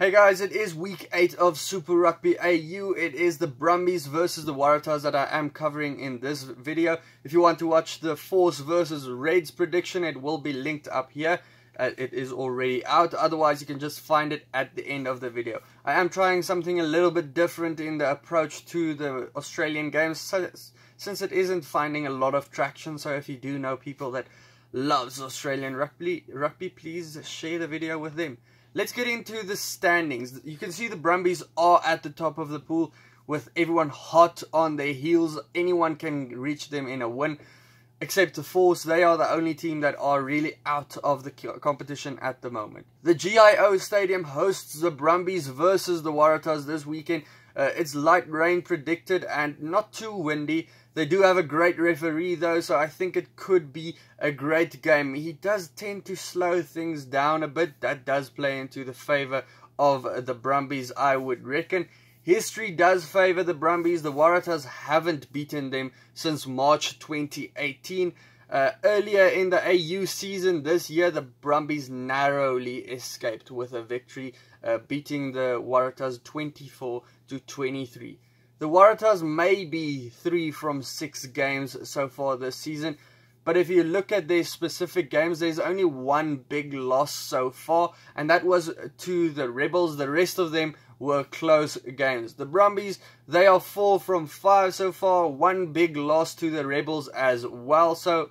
Hey guys, it is week 8 of Super Rugby AU. It is the Brumbies versus the Waratahs that I am covering in this video. If you want to watch the Force versus Reds prediction, it will be linked up here. Uh, it is already out. Otherwise, you can just find it at the end of the video. I am trying something a little bit different in the approach to the Australian games since it isn't finding a lot of traction. So if you do know people that loves Australian rugby, rugby please share the video with them. Let's get into the standings. You can see the Brumbies are at the top of the pool with everyone hot on their heels. Anyone can reach them in a win. Except the Force, they are the only team that are really out of the competition at the moment. The GIO Stadium hosts the Brumbies versus the Waratahs this weekend. Uh, it's light rain predicted and not too windy. They do have a great referee though, so I think it could be a great game. He does tend to slow things down a bit. That does play into the favour of the Brumbies, I would reckon. History does favour the Brumbies. The Waratahs haven't beaten them since March 2018. Uh, earlier in the AU season this year, the Brumbies narrowly escaped with a victory, uh, beating the Waratahs 24 to 23. The Waratahs may be three from six games so far this season, but if you look at their specific games, there's only one big loss so far, and that was to the Rebels. The rest of them were close games. The Brumbies, they are four from five so far, one big loss to the Rebels as well. So,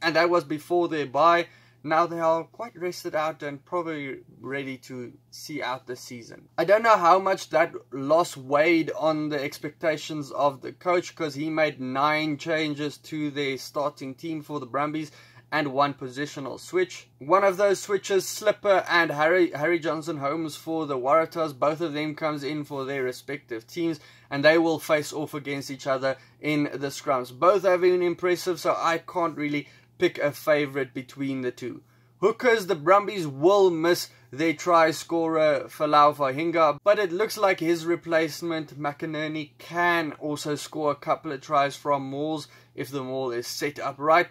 and that was before their bye. Now they are quite rested out and probably ready to see out the season. I don't know how much that loss weighed on the expectations of the coach because he made nine changes to their starting team for the Brumbies and one positional switch. One of those switches, Slipper and Harry Harry Johnson Holmes for the Waratahs, both of them comes in for their respective teams and they will face off against each other in the scrums. Both have been impressive, so I can't really pick a favourite between the two. Hookers, the Brumbies will miss their try scorer Folau Fainga'a, but it looks like his replacement McInerney can also score a couple of tries from mauls if the maul is set up right.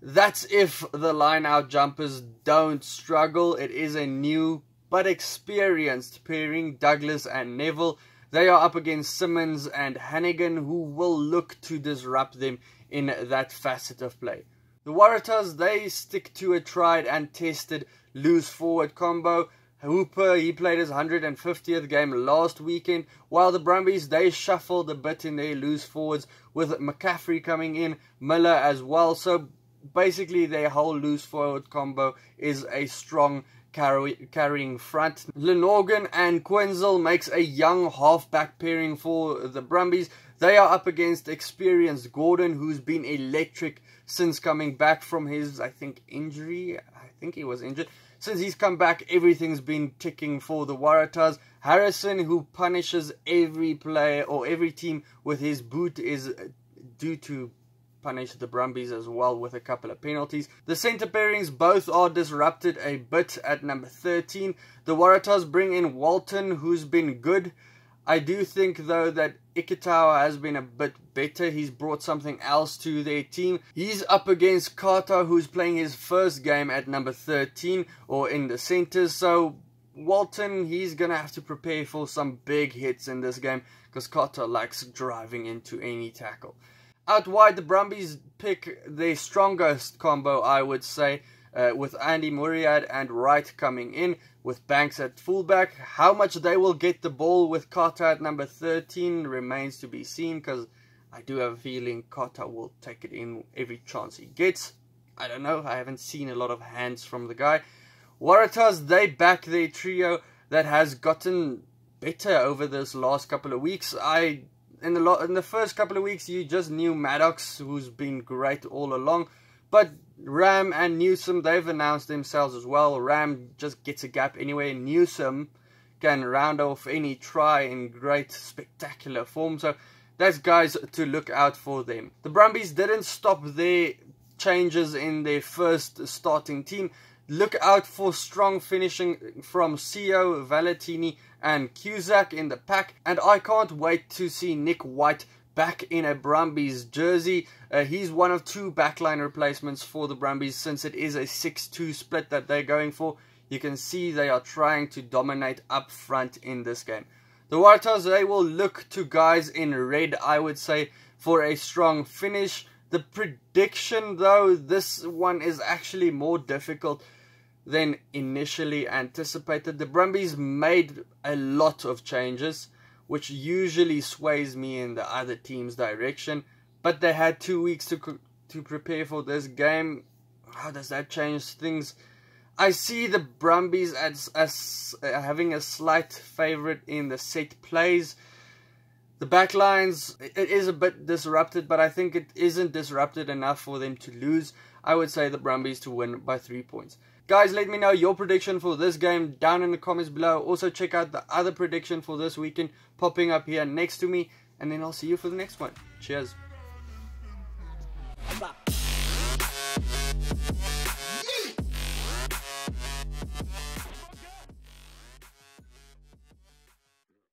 That's if the line out jumpers don't struggle. It is a new but experienced pairing, Douglas and Neville. They are up against Simmons and Hanigan, who will look to disrupt them in that facet of play. The Waratahs, they stick to a tried and tested loose forward combo. Hooper, he played his 150th game last weekend, while the Brumbies, they shuffled a bit in their loose forwards with McCaffrey coming in, Miller as well. So basically, their whole loose forward combo is a strong carry, carrying front. Lonergan and Kuenzle makes a young halfback pairing for the Brumbies. They are up against experienced Gordon, who's been electric since coming back from his, I think, injury. I think he was injured. Since he's come back, everything's been ticking for the Waratahs. Harrison, who punishes every player or every team with his boot, is uh, due to punish the Brumbies as well with a couple of penalties. The centre pairings both are disrupted a bit at number 13. The Waratahs bring in Walton, who's been good. I do think though that Ikitau has been a bit better. He's brought something else to their team. He's up against Carter who's playing his first game at number 13 or in the centres. So Walton, he's going to have to prepare for some big hits in this game because Carter likes driving into any tackle. Out wide, the Brumbies pick their strongest combo, I would say uh, with Andy Muirhead and Wright coming in, with Banks at fullback. How much they will get the ball with Carter at number 13 remains to be seen because I do have a feeling Carter will take it in every chance he gets. I don't know, I haven't seen a lot of hands from the guy. Waratahs, they back their trio that has gotten better over this last couple of weeks. I in the in the first couple of weeks you just knew Maddocks who's been great all along but Ramm and Newsome, they've announced themselves as well. Ramm just gets a gap anyway. Newsome can round off any try in great, spectacular form. So that's guys to look out for them. The Brumbies didn't stop their changes in their first starting team. Look out for strong finishing from Sio, Valetini and Cusack in the pack. And I can't wait to see Nick White back in a Brumbies jersey. Uh, he's one of two backline replacements for the Brumbies since it is a 6-2 split that they're going for. You can see they are trying to dominate up front in this game. The Waratahs, they will look to guys in red, I would say, for a strong finish. The prediction, though, this one is actually more difficult than initially anticipated. The Brumbies made a lot of changes, which usually sways me in the other team's direction. But they had two weeks to to prepare for this game. How does that change things? I see the Brumbies as, as uh, having a slight favourite in the set plays. The backlines, it is a bit disrupted, but I think it isn't disrupted enough for them to lose. I would say the Brumbies to win by three points. Guys, let me know your prediction for this game down in the comments below. Also, check out the other prediction for this weekend popping up here next to me. And then I'll see you for the next one. Cheers.